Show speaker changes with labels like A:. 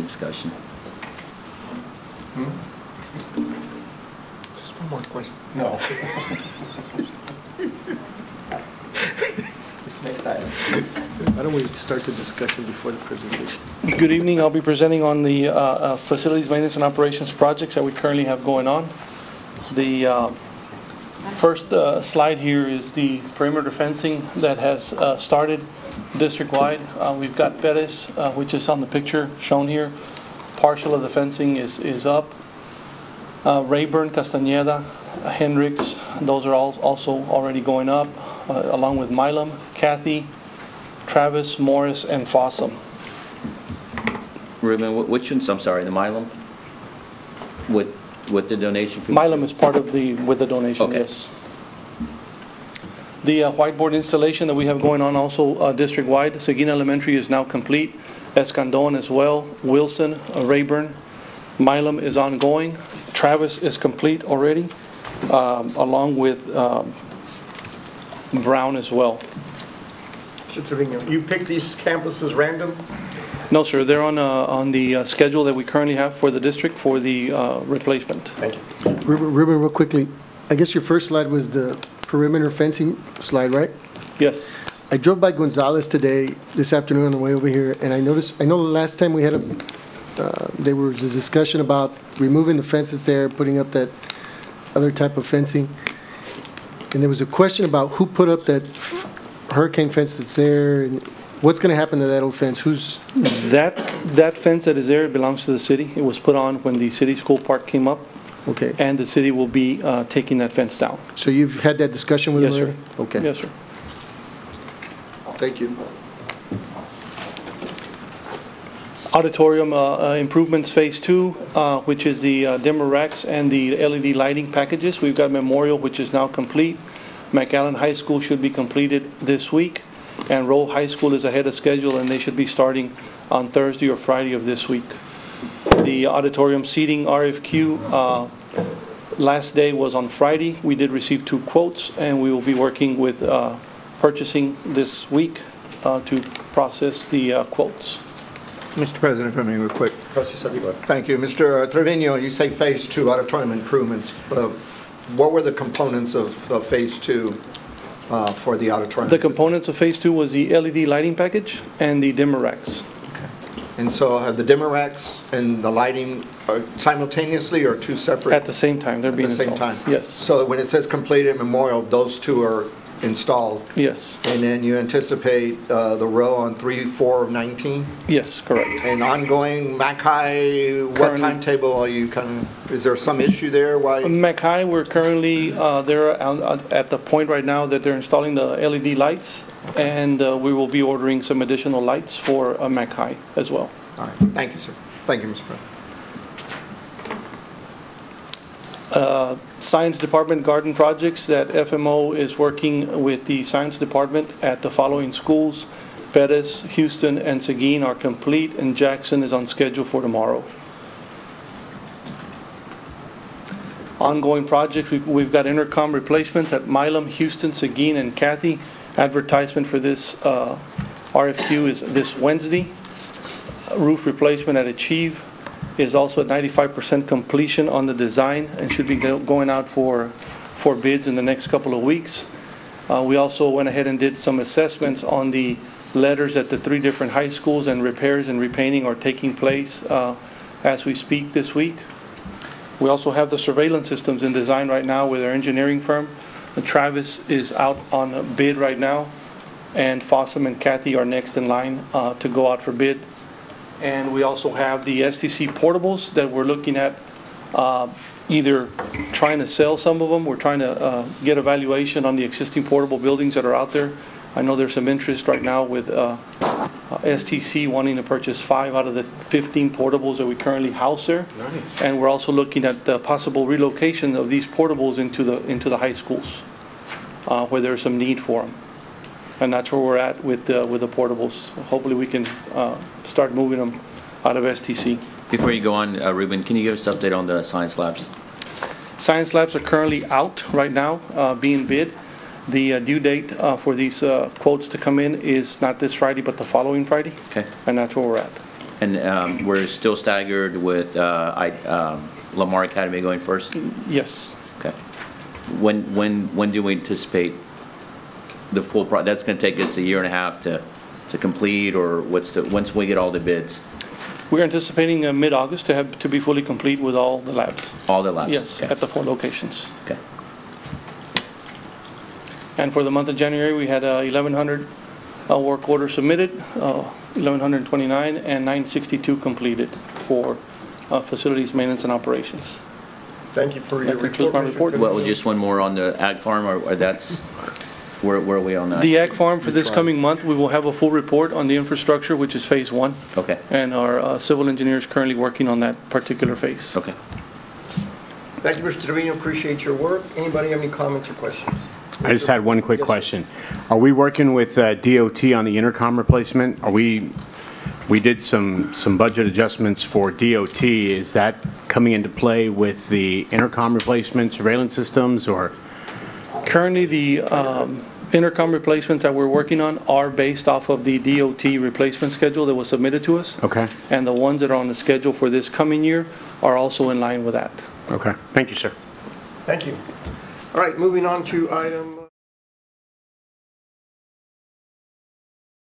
A: Any discussion?
B: Just one more question.
C: No. Next item.
B: Why don't we start the discussion before the presentation?
D: Good evening. I'll be presenting on the uh, uh, facilities maintenance and operations projects that we currently have going on. The uh, first uh, slide here is the perimeter fencing that has uh, started district-wide. Uh, We've got Perez, uh, which is on the picture shown here. Partial of the fencing is is up. Uh, Rayburn, Castañeda, Hendricks, those are all also already going up, uh, along with Milam, Cathey, Travis, Morris, and Fossum.
A: Ruben, wh- which ones, I'm sorry, the Milam? With, with the donation?
D: Milam is part of the, with the donation,
A: Okay.
D: yes. The uh, whiteboard installation that we have going on also uh, district-wide, Seguin Elementary is now complete, Escandon as well, Wilson, uh, Rayburn, Milam is ongoing, Travis is complete already, um, along with um, Brown as well.
C: Mr. Trevino, you picked these campuses random?
D: No, sir, they're on, uh, on the uh, schedule that we currently have for the district for the uh, replacement.
C: Thank you.
B: Ruben, Ruben, real quickly, I guess your first slide was the perimeter fencing slide, right?
D: Yes,
B: I drove by Gonzalez today, this afternoon on the way over here, and I noticed, I know the last time we had a, uh, there was a discussion about removing the fences there, putting up that other type of fencing. And there was a question about who put up that hurricane fence that's there, and what's gonna happen to that old fence? Who's,
D: that, that fence that is there belongs to the city. It was put on when the city school park came up.
B: okay,
D: And the city will be uh, taking that fence down.
B: so you've had that discussion with them
D: Yes, sir.
B: Okay,
D: Yes, sir.
B: thank you.
D: Auditorium uh, uh, improvements, Phase Two, uh, which is the uh, dimmer racks and the LED lighting packages. We've got Memorial, which is now complete. McAllen High School should be completed this week. And Rowe High School is ahead of schedule, and they should be starting on Thursday or Friday of this week. The auditorium seating RFQ, uh, last day was on Friday. We did receive two quotes, and we will be working with uh, purchasing this week uh, to process the uh, quotes.
E: Mr. President, if I may, real quick.
C: Trustee Saliba.
E: Thank you. Mr. Trevino, you say Phase Two auditorium improvements. What were the components of of Phase Two uh, for the auditorium?
D: The components of Phase Two was the LED lighting package and the dimmer racks.
E: Okay. And so have the dimmer racks and the lighting are simultaneously or two separate?
D: At the same time, they're
E: At
D: being
E: the same
D: installed.
E: time?
D: Yes,
E: So when it says completed Memorial, those two are installed?
D: yes,
E: And then you anticipate uh, the Rowe on 3, 4 of 19?
D: yes, correct.
E: And ongoing McHi, what timetable are you kind of, is there some issue there? Why?
D: McHi, we're currently, uh, they're out- at the point right now that they're installing the LED lights, and uh, we will be ordering some additional lights for uh, McHi as well.
E: All right, thank you, sir. Thank you, Mr. President.
D: Uh, Science Department garden projects that FMO is working with the Science Department at the following schools. Pettis, Houston, and Seguin are complete, and Jackson is on schedule for tomorrow. Ongoing projects, we've- we've got intercom replacements at Milam, Houston, Seguin, and Cathey. Advertisement for this uh, RFQ is this Wednesday. Roof replacement at Achieve is also at 95% completion on the design and should be go- going out for, for bids in the next couple of weeks. Uh, We also went ahead and did some assessments on the letters at the three different high schools, and repairs and repainting are taking place uh, as we speak this week. We also have the surveillance systems in design right now with our engineering firm. And Travis is out on a bid right now, and Fossum and Cathey are next in line uh, to go out for bid. And we also have the STC portables that we're looking at, uh, either trying to sell some of them, we're trying to uh, get evaluation on the existing portable buildings that are out there. I know there's some interest right now with uh, uh, STC wanting to purchase five out of the 15 portables that we currently house there. And we're also looking at the possible relocation of these portables into the, into the high schools, uh, where there's some need for them. And that's where we're at with, the- with the portables. Hopefully, we can uh, start moving them out of STC.
A: Before you go on, uh, Ruben, can you give us an update on the science labs?
D: Science labs are currently out right now, uh, being bid. The uh, due date uh, for these uh, quotes to come in is not this Friday, but the following Friday,
A: Okay,
D: and that's where we're at.
A: And um, we're still staggered with uh, I- um, Lamar Academy going first?
D: Yes.
A: Okay. When, when, when do we anticipate the full, pro? that's going to take us a year and a half to, to complete, or what's the, once we get all the bids,
D: We're anticipating uh, mid-August to have, to be fully complete with all the labs.
A: all the labs?
D: Yes,
A: Okay.
D: at the four locations.
A: Okay.
D: And for the month of January, we had uh, 1,100 uh, work orders submitted, uh, 1,129, and 962 completed for uh, facilities maintenance and operations.
C: Thank you for your
D: That concludes
C: report.
D: my
C: Mr.
D: report.
C: Trevino.
A: Well, just one more on the ag farm, or or that's, where, where are we on that?
D: The Ag Farm, for this coming month, we will have a full report on the infrastructure, which is Phase 1,
A: Okay,
D: and our uh, civil engineer is currently working on that particular phase.
A: okay.
C: Thank you, Mr. Trevino, appreciate your work. Anybody have any comments or questions?
F: I just had one quick
C: Yes, sir.
F: question. Are we working with uh, DOT on the intercom replacement? Are we, we did some, some budget adjustments for DOT. Is that coming into play with the intercom replacement surveillance systems, or?
D: Currently, the um, intercom replacements that we're working on are based off of the DOT replacement schedule that was submitted to us.
F: Okay,
D: And the ones that are on the schedule for this coming year are also in line with that.
F: okay. Thank you, sir.
C: Thank you. All right, moving on to item